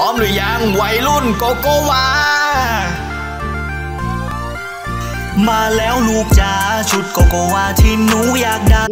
ร้อมหรือยังวัยรุ่นโกโกวา มาแล้วลูกจ๋าชุดโกโกวาที่หนูอยากได้